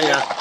Hiya.